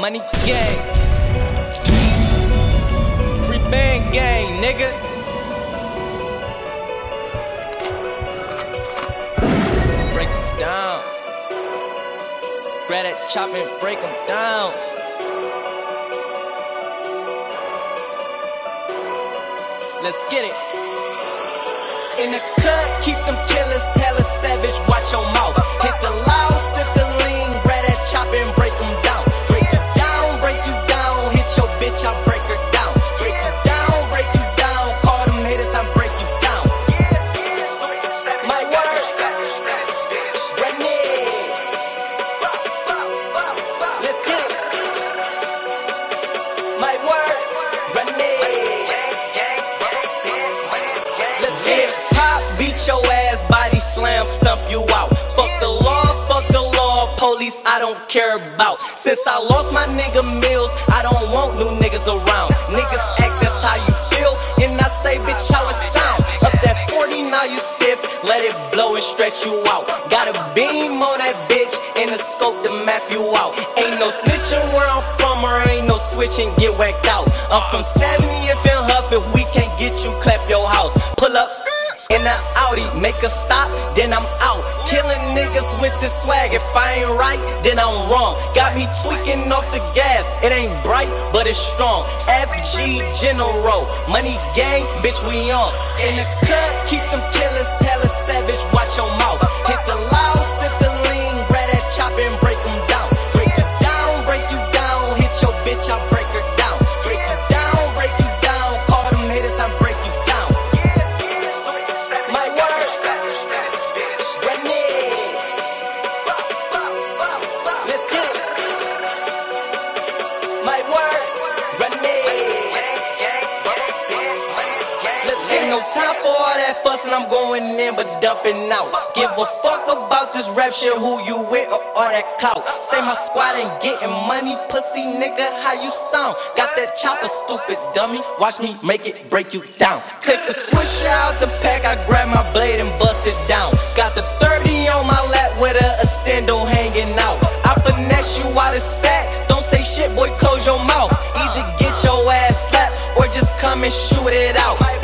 Money gang. Free band gang, nigga. Break 'em down. Grab that chop and break 'em down. Let's get it. In the cut, keep them killers hella savage. Watch your mouth. Hit the loud, I don't care about. Since I lost my nigga Mills, I don't want new niggas around. Niggas act, that's how you feel, and I say, bitch, how it sound. Up that 40, now you stiff, let it blow and stretch you out. Got a beam on that bitch, and a scope to map you out. Ain't no snitching where I'm from, or ain't no switching, get whacked out. I'm from 70th and Huff, if we can't get you, clap your house. Pull up in the Audi, make a stop, then I'm out. Killing niggas with this swag. If I ain't right, then I'm wrong. Got me tweaking off the gas. It ain't bright, but it's strong. FG General, money gang, bitch, we on. In the cut, keep them killers hella savage. Watch your mouth. Hit the loud, sip the lean, grab that chop and break 'em down. Break you down, break you down. Hit your bitch, I'll break it. No time for all that fussing. I'm going in but dumping out. Give a fuck about this rap shit, who you with or all that clout. Say my squad ain't getting money, pussy nigga. How you sound? Got that chopper, stupid dummy. Watch me make it break you down. Take the switch out the pack, I grab my blade and bust it down. Got the 30 on my lap with a extendo hanging out. I finesse you out of sack. Don't say shit, boy, close your mouth. Either get your ass slapped or just come and shoot it out.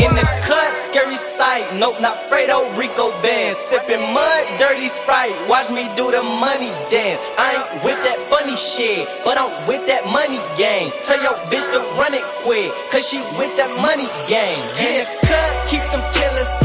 Sight. Nope, not Fredo, Reco band. Sipping mud, dirty sprite. Watch me do the money dance. I ain't with that funny shit, but I'm with that money gang. Tell your bitch to run it quick, cause she with that money gang. Yeah, cut, keep them killers